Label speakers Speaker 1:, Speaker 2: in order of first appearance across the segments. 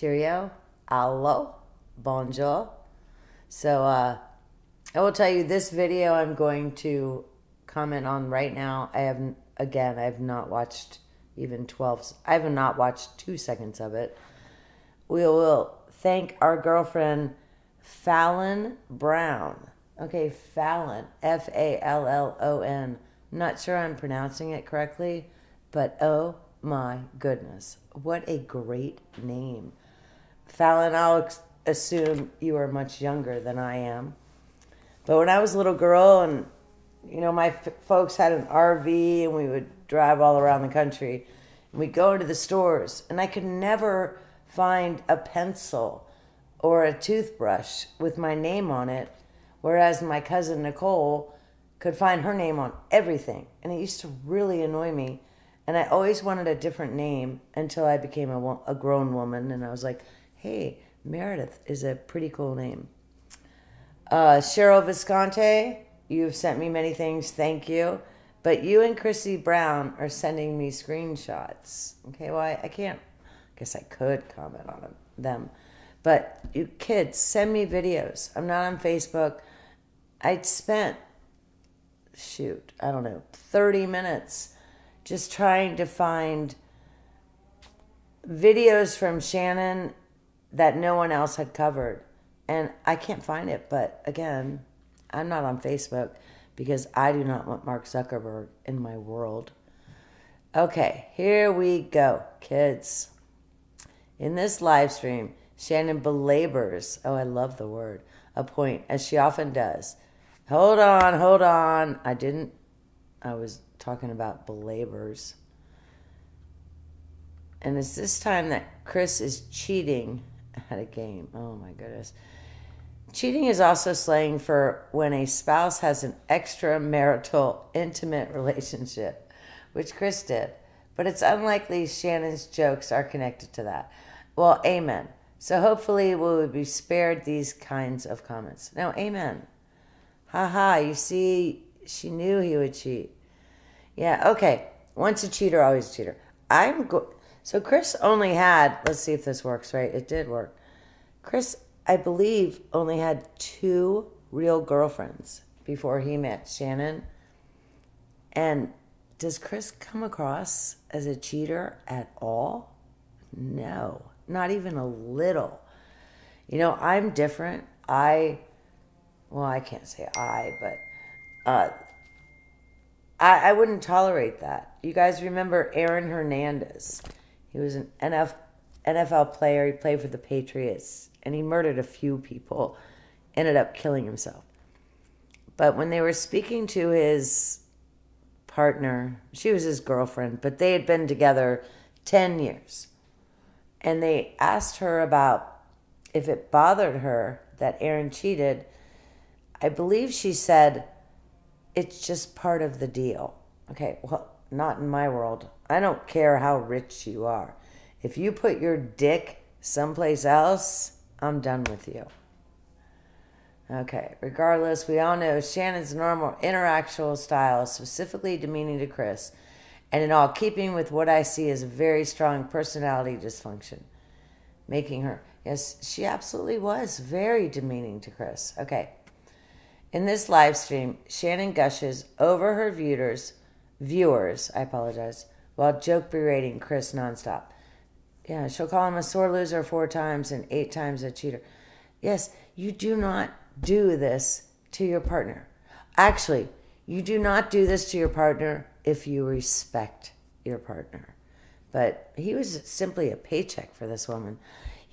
Speaker 1: cheerio, allo, bonjour. So uh, I will tell you this video I'm going to comment on right now. I have again I have not watched even 12 I have not watched 2 seconds of it. We will thank our girlfriend Fallon Brown. Okay, Fallon, F A L L O N. Not sure I'm pronouncing it correctly, but oh my goodness, what a great name. Fallon, I'll assume you are much younger than I am. But when I was a little girl and you know, my f- folks had an RV and we would drive all around the country. And we'd go into the stores and I could never find a pencil or a toothbrush with my name on it, whereas my cousin Nicole could find her name on everything. And it used to really annoy me. And I always wanted a different name until I became a, a grown woman. And I was like, hey, Meredith is a pretty cool name. Uh, Cheryl Visconti, you've sent me many things. Thank you. But you and Chrissy Brown are sending me screenshots. Okay, well, I, I can't, I guess I could comment on them. But you kids, send me videos. I'm not on Facebook. I spent, shoot, I don't know, 30 minutes just trying to find videos from Shannon that no one else had covered. And I can't find it, but again, I'm not on Facebook because I do not want Mark Zuckerberg in my world. Okay, here we go, kids. In this live stream, Shannon belabors, oh, I love the word, a point, as she often does. Hold on, hold on. I didn't, I was talking about belabors. And it's this time that Chris is cheating at a game. Oh my goodness. Cheating is also slang for when a spouse has an extramarital intimate relationship, which Chris did. But it's unlikely Shannon's jokes are connected to that. Well, amen. So hopefully we will be spared these kinds of comments. Now, amen. Ha ha, you see, she knew he would cheat. Yeah, okay. Once a cheater, always a cheater. I'm go- so Chris only had, let's see if this works, right? It did work. Chris I believe, only had two real girlfriends before he met Shannon. And does Chris come across as a cheater at all? No, not even a little. You know, I'm different. I, well, I can't say I, but uh, I, I wouldn't tolerate that. You guys remember Aaron Hernandez? He was an NFL, NFL player. He played for the Patriots and he murdered a few people, ended up killing himself. But when they were speaking to his partner, she was his girlfriend, but they had been together 10 years. And they asked her about if it bothered her that Aaron cheated. I believe she said, it's just part of the deal. Okay, well, not in my world. I don't care how rich you are. If you put your dick someplace else, I'm done with you. Okay, regardless, we all know Shannon's normal interactual style is specifically demeaning to Chris, and in all keeping with what I see as a very strong personality dysfunction, making her, yes, she absolutely was very demeaning to Chris. Okay, in this live stream, Shannon gushes over her viewers, viewers, I apologize, while joke berating Chris nonstop. Yeah, she'll call him a sore loser four times and eight times a cheater. Yes, you do not do this to your partner. Actually, you do not do this to your partner if you respect your partner. But he was simply a paycheck for this woman.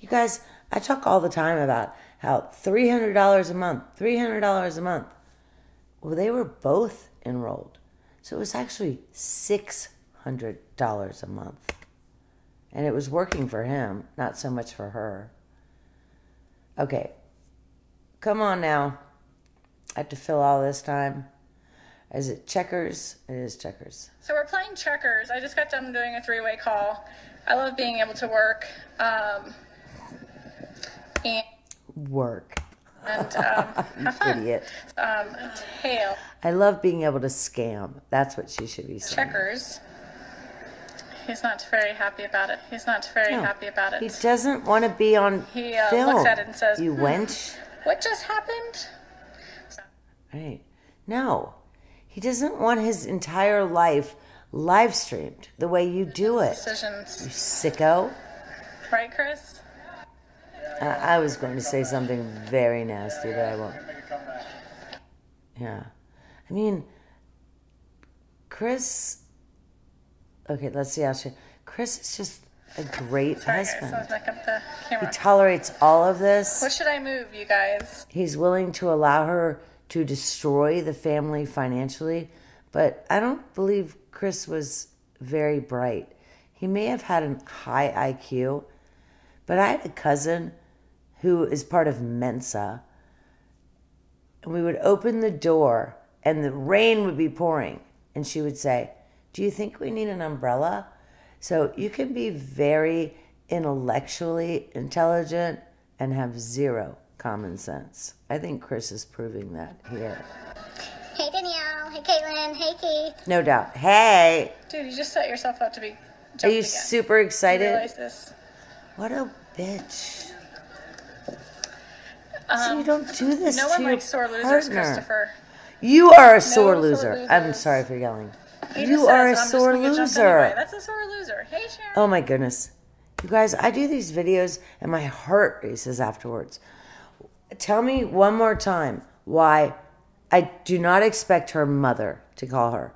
Speaker 1: You guys, I talk all the time about how $300 a month, $300 a month. Well, they were both enrolled. So it was actually $600 a month. And it was working for him, not so much for her. Okay, come on now. I have to fill all this time. Is it checkers? It is checkers.
Speaker 2: So we're playing checkers. I just got done doing a three way call. I love being able to work. Um,
Speaker 1: and work.
Speaker 2: And um.
Speaker 1: Idiot.
Speaker 2: Um, tail.
Speaker 1: I love being able to scam. That's what she should be saying.
Speaker 2: Checkers He's not very happy about it. He's not very
Speaker 1: No.
Speaker 2: happy about it.
Speaker 1: He doesn't want to be on
Speaker 2: He, uh,
Speaker 1: film.
Speaker 2: looks at it and says,
Speaker 1: "You
Speaker 2: "Hmm."
Speaker 1: wench."
Speaker 2: What just happened?
Speaker 1: Right? No, he doesn't want his entire life live streamed the way you do it.
Speaker 2: Decisions.
Speaker 1: You sicko.
Speaker 2: Right, Chris?
Speaker 1: I, I was going to say something very nasty, but I won't. Yeah, I mean, Chris. Okay, let's see how she. Chris is just a great
Speaker 2: Sorry,
Speaker 1: husband.
Speaker 2: Let's back up the
Speaker 1: He tolerates all of this.
Speaker 2: What should I move, you guys?
Speaker 1: He's willing to allow her to destroy the family financially, but I don't believe Chris was very bright. He may have had a high IQ, but I had a cousin who is part of Mensa, and we would open the door and the rain would be pouring, and she would say, Do you think we need an umbrella? So you can be very intellectually intelligent and have zero common sense. I think Chris is proving that here.
Speaker 3: Hey Danielle. Hey Caitlin. Hey Keith.
Speaker 1: No doubt. Hey,
Speaker 2: Dude, you just set yourself up to be
Speaker 1: are you
Speaker 2: again.
Speaker 1: super
Speaker 2: You
Speaker 1: excited?
Speaker 2: realize this?
Speaker 1: What a bitch. so you don't do this
Speaker 2: Um, No
Speaker 1: to
Speaker 2: one
Speaker 1: your
Speaker 2: likes sore losers,
Speaker 1: partner.
Speaker 2: Christopher.
Speaker 1: You are a sore
Speaker 2: sore
Speaker 1: loser. I'm sorry for yelling.
Speaker 2: He
Speaker 1: you are a
Speaker 2: says, "I'm
Speaker 1: sore
Speaker 2: gonna get jumped
Speaker 1: loser.
Speaker 2: anyway." That's a sore loser. Hey, Sharon.
Speaker 1: Oh my goodness. You guys, I do these videos and my heart races afterwards. Tell me one more time why I do not expect her mother to call her,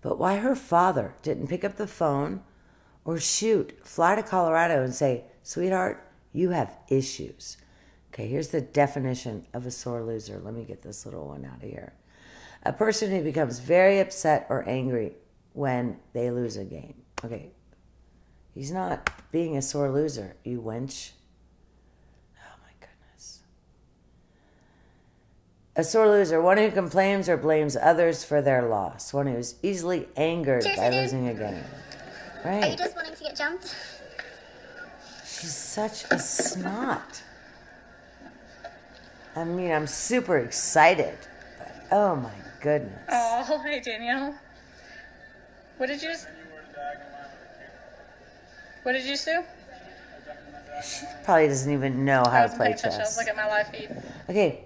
Speaker 1: but why her father didn't pick up the phone or shoot, fly to Colorado and say, Sweetheart, you have issues. Okay, here's the definition of a sore loser. Let me get this little one out of here. A person who becomes very upset or angry when they lose a game. Okay, He's not being a sore loser, you wench. Oh my goodness. A sore loser, one who complains or blames others for their loss, one who is easily angered
Speaker 3: Cheers,
Speaker 1: by losing a game. Right.
Speaker 3: Are you just wanting to get jumped?
Speaker 1: She's such a snot. I mean, I'm super excited. But oh my goodness.
Speaker 2: Uh, oh, hey, Danielle. What did you What did you just do?
Speaker 1: Probably doesn't even know how to play
Speaker 2: attention. I was
Speaker 1: chess.
Speaker 2: looking at my live feed.
Speaker 1: Okay,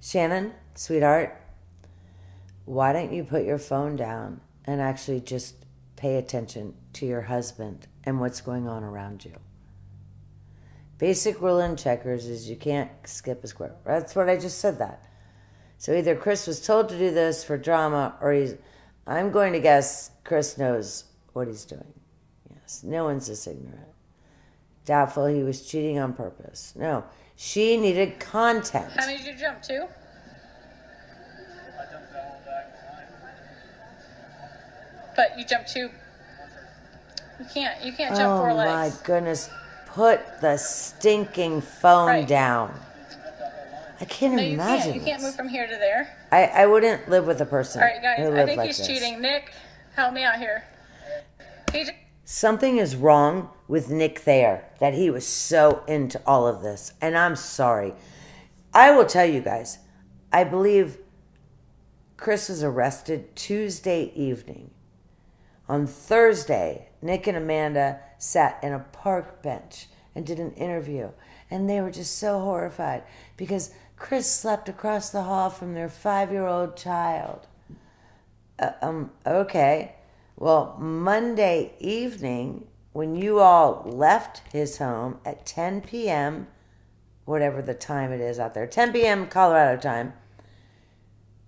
Speaker 1: Shannon, sweetheart, why don't you put your phone down and actually just pay attention to your husband and what's going on around you? Basic rule in checkers is you can't skip a square. That's what I just said that. So either Chris was told to do this for drama or he's I'm going to guess Chris knows what he's doing. Yes, no one's this ignorant. Doubtful he was cheating on purpose. No, she needed content.
Speaker 2: How many did you jump to? But you jumped two. You can't. You can't jump
Speaker 1: oh
Speaker 2: four
Speaker 1: my goodness. Put the stinking phone
Speaker 2: Right.
Speaker 1: down. I can't
Speaker 2: No, you
Speaker 1: imagine.
Speaker 2: can't. You can't
Speaker 1: this.
Speaker 2: move from here to there.
Speaker 1: I, I wouldn't live with a person
Speaker 2: All right, guys. I think
Speaker 1: like
Speaker 2: he's
Speaker 1: this.
Speaker 2: cheating. Nick, help me out here. He
Speaker 1: Something is wrong with Nick Thayer that he was so into all of this. And I'm sorry. I will tell you guys, I believe Chris was arrested Tuesday evening. On Thursday, Nick and Amanda sat in a park bench and did an interview. And they were just so horrified because Chris slept across the hall from their five year old child. Uh, um, okay. Well, Monday evening, when you all left his home at 10 p.m., whatever the time it is out there, 10 p.m. Colorado time,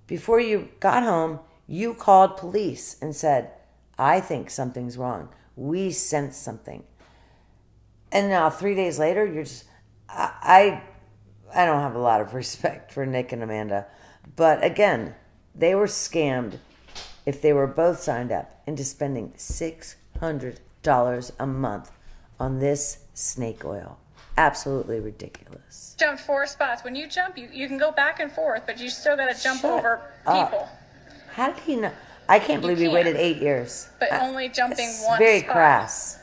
Speaker 1: before you got home, you called police and said, I think something's wrong. We sense something. And now, three days later, you're just, I, I, I don't have a lot of respect for Nick and Amanda. But again, they were scammed if they were both signed up into spending $600 a month on this snake oil. Absolutely ridiculous.
Speaker 2: jumped four spots. When you jump, you, you can go back and forth, but you still got to jump
Speaker 1: Shut
Speaker 2: over
Speaker 1: up.
Speaker 2: people.
Speaker 1: How did he know? I can't believe he waited eight years.
Speaker 2: But
Speaker 1: I-
Speaker 2: only jumping
Speaker 1: it's
Speaker 2: one
Speaker 1: very
Speaker 2: spot.
Speaker 1: crass.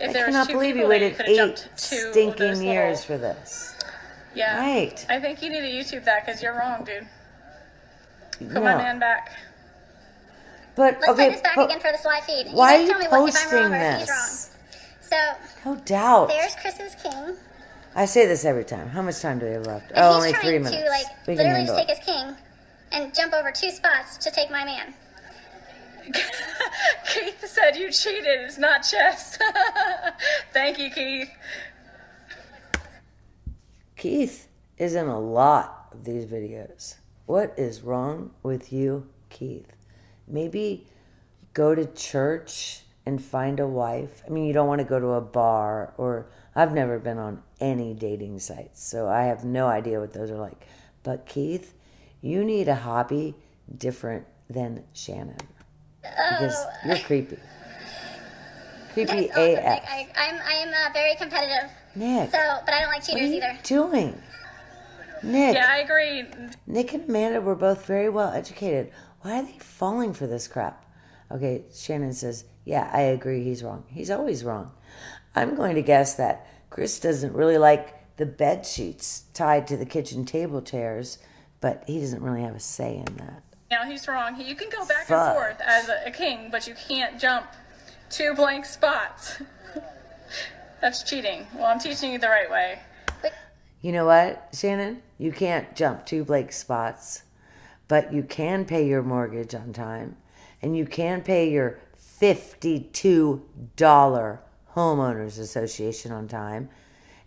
Speaker 2: If
Speaker 1: I cannot believe he
Speaker 2: you
Speaker 1: waited eight
Speaker 2: jumped two of
Speaker 1: stinking years
Speaker 2: little-
Speaker 1: for this.
Speaker 2: Yeah.
Speaker 1: Right.
Speaker 2: I think you need to YouTube that because you're wrong, dude. Put
Speaker 1: No.
Speaker 2: my man back.
Speaker 1: But
Speaker 3: Let's
Speaker 1: okay,
Speaker 3: play this back
Speaker 1: but
Speaker 3: again for this live feed.
Speaker 1: why are
Speaker 3: you
Speaker 1: you
Speaker 3: tell me what, if I'm
Speaker 1: posting
Speaker 3: wrong or if he's
Speaker 1: this?
Speaker 3: wrong. So
Speaker 1: no doubt.
Speaker 3: there's Chris's king.
Speaker 1: I say this every time. How much time do we have left?
Speaker 3: And
Speaker 1: oh,
Speaker 3: he's
Speaker 1: only
Speaker 3: trying
Speaker 1: three minutes.
Speaker 3: to like
Speaker 1: we
Speaker 3: literally just take his king and jump over two spots to take my man.
Speaker 2: Keith said you cheated. It's not chess. Thank you, Keith.
Speaker 1: Keith is in a lot of these videos. What is wrong with you, Keith? Maybe go to church and find a wife. I mean, you don't want to go to a bar or I've never been on any dating sites, so I have no idea what those are like. But Keith, you need a hobby different than Shannon because
Speaker 3: Oh.
Speaker 1: you're creepy. Creepy
Speaker 3: That's awesome.
Speaker 1: AF.
Speaker 3: I, I'm I'm uh, very competitive.
Speaker 1: Nick,
Speaker 3: So, but I don't like
Speaker 1: what are
Speaker 3: cheaters
Speaker 1: you
Speaker 3: either.
Speaker 1: doing? Nick.
Speaker 2: Yeah, I agree.
Speaker 1: Nick and Amanda were both very well educated. Why are they falling for this crap? Okay, Shannon says, Yeah, I agree. He's wrong. He's always wrong. I'm going to guess that Chris doesn't really like the bed sheets tied to the kitchen table chairs, but he doesn't really have a say in that.
Speaker 2: Now he's wrong. You can go back
Speaker 1: Fuck.
Speaker 2: and forth as a, a king, but you can't jump two blank spots. That's cheating. Well, I'm teaching you the right way.
Speaker 1: You know what, Shannon? You can't jump two Blake spots, but you can pay your mortgage on time, and you can pay your $52 homeowners association on time,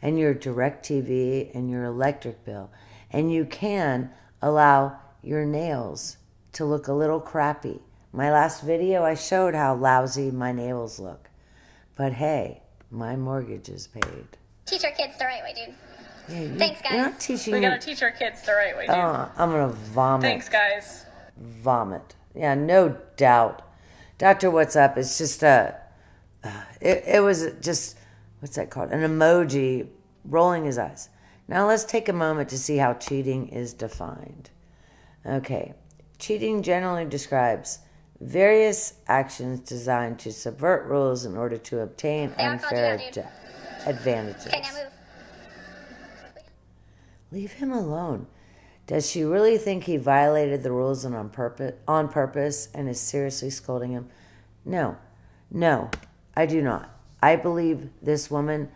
Speaker 1: and your DirecTV and your electric bill. And you can allow your nails to look a little crappy. My last video, I showed how lousy my nails look. But hey, my mortgage is paid.
Speaker 3: Teach our kids the right way, dude.
Speaker 1: Yeah, you,
Speaker 3: Thanks,
Speaker 1: You're not
Speaker 3: guys.
Speaker 1: teaching
Speaker 2: We gotta teach our kids the right way, dude.
Speaker 1: Oh, I'm gonna vomit.
Speaker 2: Thanks, guys.
Speaker 1: Vomit. Yeah, no doubt. Doctor, what's up? It's just a. Uh, it, it was just what's that called? An emoji rolling his eyes. Now let's take a moment to see how cheating is defined. Okay, cheating generally describes various actions designed to subvert rules in order to obtain
Speaker 3: Hey, I called you
Speaker 1: unfair ad- advantages.
Speaker 3: Okay, now move.
Speaker 1: Leave him alone. Does she really think he violated the rules and on purpose on purpose and is seriously scolding him? No. No, I do not. I believe this woman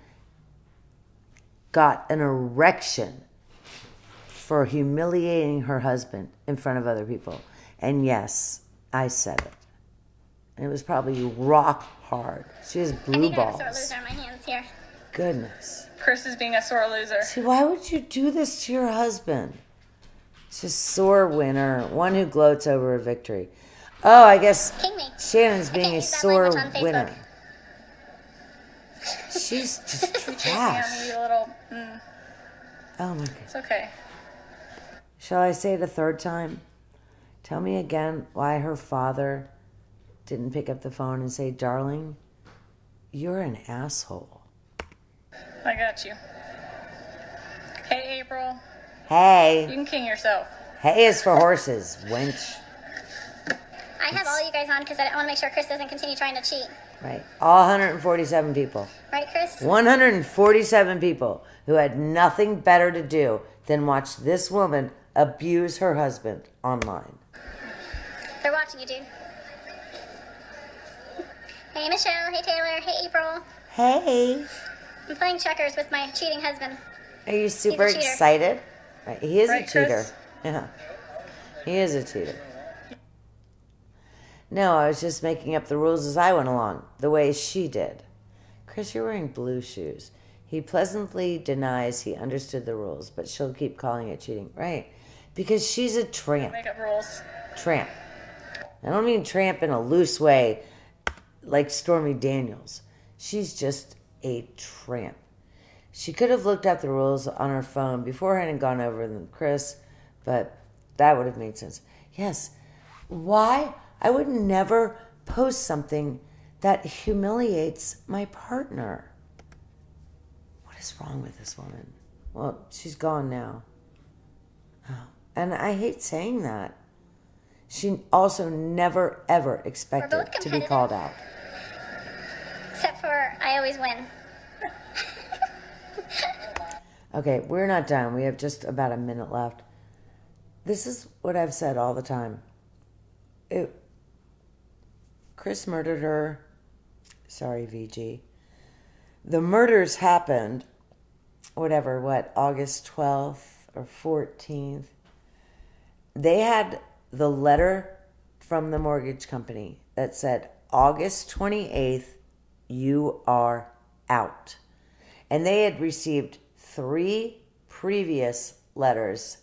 Speaker 1: got an erection for humiliating her husband in front of other people. And yes, I said it. And it was probably rock hard. She has blue
Speaker 3: I have a sore loser on my hands here.
Speaker 1: Goodness.
Speaker 2: Chris is being a sore loser.
Speaker 1: See, why would you do this to your husband? It's just sore winner, one who gloats over a victory. Oh, I guess. Shannon's being
Speaker 3: can't
Speaker 1: a sore
Speaker 3: language on Facebook.
Speaker 1: winner. She's just trash.
Speaker 2: little. Mm,
Speaker 1: Oh my god.
Speaker 2: it's okay.
Speaker 1: Shall I say it a third time? Tell me again why her father didn't pick up the phone and say, Darling, you're an asshole.
Speaker 2: I got you. Hey, April.
Speaker 1: Hey.
Speaker 2: You can king yourself.
Speaker 1: hey is for horses, wench.
Speaker 3: I have all you guys on because I want to make sure Chris doesn't continue trying to cheat.
Speaker 1: Right. All 147 people.
Speaker 3: Right, Chris?
Speaker 1: 147 people who had nothing better to do than watch this woman abuse her husband online.
Speaker 3: They're you, dude. Hey, Michelle. Hey, Taylor. Hey, April.
Speaker 1: Hey,
Speaker 3: I'm playing checkers with my cheating husband.
Speaker 1: are you super
Speaker 3: cheater.
Speaker 1: excited? Right, he is
Speaker 2: Right,
Speaker 1: a cheater.
Speaker 2: Chris?
Speaker 1: Yeah, he is a cheater. No, I was just making up the rules as I went along, the way she did. Chris, you're wearing blue shoes. He pleasantly denies he understood the rules, but she'll keep calling it cheating. Right. Because she's a tramp.
Speaker 2: Make up rules.
Speaker 1: tramp. I don't mean tramp in a loose way like Stormy Daniels. She's just a tramp. She could have looked up the rules on her phone beforehand and gone over them with Chris, but that would have made sense. Yes. Why? I would never post something that humiliates my partner. What is wrong with this woman? Well, she's gone now. Oh, and I hate saying that. She also never ever expected to be called out.
Speaker 3: Except for I always win.
Speaker 1: Okay, we're not done. We have just about a minute left. This is what I've said all the time. It, Chris murdered her. Sorry, VG. The murders happened, whatever, what, August 12th or 14th. They had the letter from the mortgage company that said, August 28th, you are out. And they had received three previous letters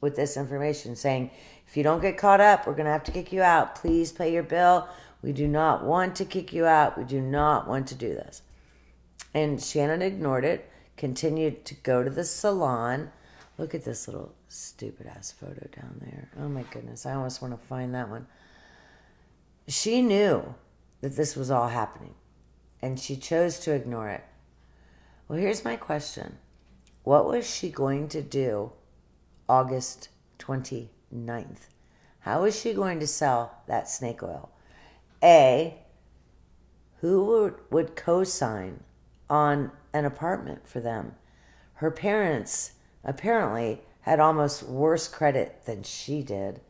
Speaker 1: with this information saying, if you don't get caught up, we're going to have to kick you out. Please pay your bill. We do not want to kick you out. We do not want to do this. And Shannon ignored it, continued to go to the salon. Look at this little stupid ass photo down there. Oh my goodness. I almost want to find that one. She knew that this was all happening and she chose to ignore it. Well, here's my question What was she going to do August 29th? How is she going to sell that snake oil? A, who would, would co sign on an apartment for them? Her parents apparently had almost worse credit than she did,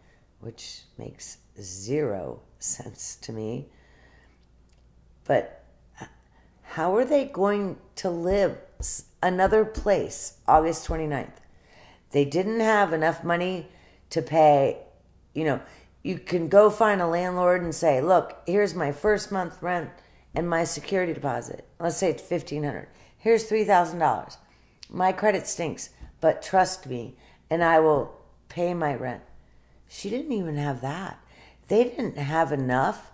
Speaker 1: which makes zero sense to me. But uh, how are they going to live another place August 29th? They didn't have enough money to pay, you know, you can go find a landlord and say, "Look, here's my first month rent and my security deposit. Let's say it's 1500. Here's $3,000. My credit stinks, but trust me and I will pay my rent." She didn't even have that. They didn't have enough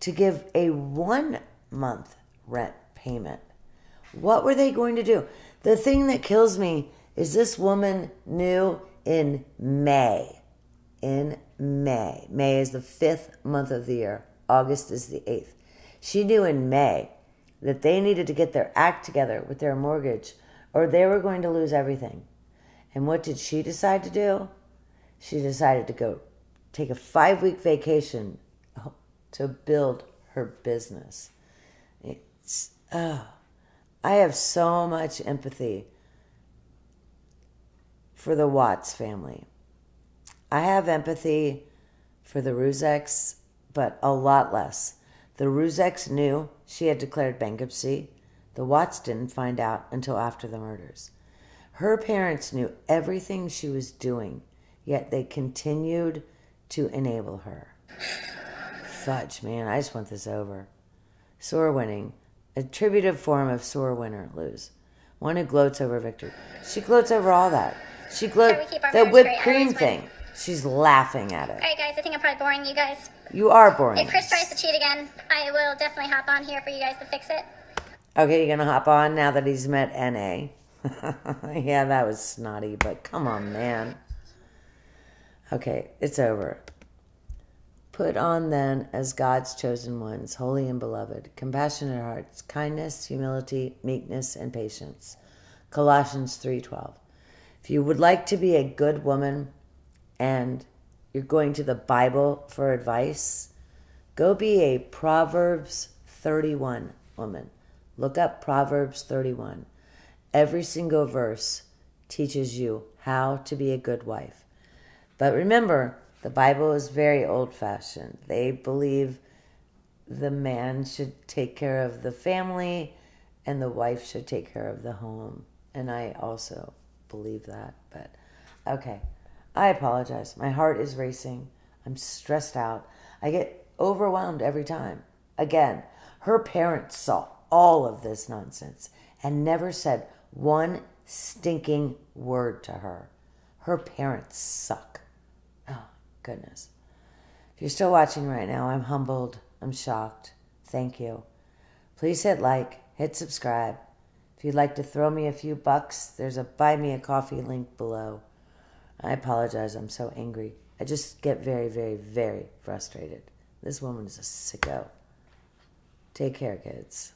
Speaker 1: to give a 1 month rent payment. What were they going to do? The thing that kills me is this woman knew in May. In May. May is the fifth month of the year. August is the eighth. She knew in May that they needed to get their act together with their mortgage or they were going to lose everything. And what did she decide to do? She decided to go take a five week vacation oh, to build her business. It's, oh, I have so much empathy for the Watts family. I have empathy for the Rzuceks, but a lot less. The Rzuceks knew she had declared bankruptcy. The Watts didn't find out until after the murders. Her parents knew everything she was doing, yet they continued to enable her. Fudge, man, I just want this over. Sore winning, attributive form of sore winner, lose. One who gloats over victory. She gloats over all that. She gloats the whipped cream thing. She's laughing at it.
Speaker 3: All right, guys, I think I'm probably boring you guys.
Speaker 1: You are boring.
Speaker 3: If Chris tries to cheat again, I will definitely hop on here for you guys to fix it.
Speaker 1: Okay, you're gonna hop on now that he's met NA. yeah, that was snotty, but come on, man. Okay, it's over. Put on then as God's chosen ones, holy and beloved, compassionate hearts, kindness, humility, meekness, and patience. Colossians 3:12. If you would like to be a good woman and you're going to the Bible for advice, go be a Proverbs 31 woman. Look up Proverbs 31. Every single verse teaches you how to be a good wife. But remember, the Bible is very old fashioned. They believe the man should take care of the family and the wife should take care of the home. And I also believe that. But okay, I apologize. My heart is racing. I'm stressed out. I get overwhelmed every time. Again, her parents saw all of this nonsense and never said one stinking word to her. Her parents suck. Oh, goodness. If you're still watching right now, I'm humbled. I'm shocked. Thank you. Please hit like, hit subscribe. If you'd like to throw me a few bucks, there's a buy me a coffee link below. I apologize. I'm so angry. I just get very, very, very frustrated. This woman is a sicko. Take care, kids.